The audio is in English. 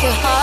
break heart.